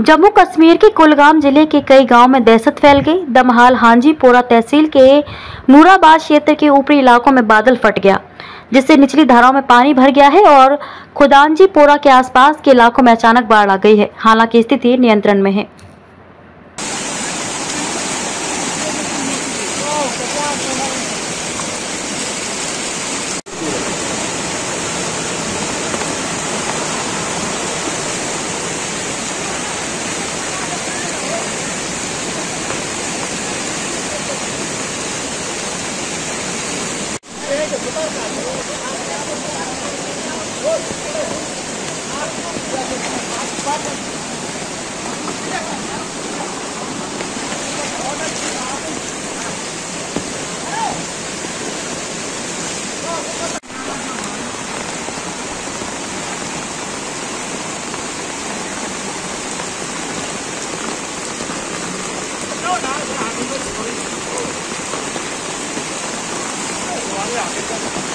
जम्मू कश्मीर के कुलगाम ज़िले के कई गाँव में दहशत फैल गई। दमहाल हांजी पोरा तहसील के नूराबाद क्षेत्र के ऊपरी इलाकों में बादल फट गया, जिससे निचली धाराओं में पानी भर गया है और खुदानजी पोरा के आसपास के इलाकों में अचानक बाढ़ आ गई है। हालाँकि स्थिति नियंत्रण में है। Thank you. 上。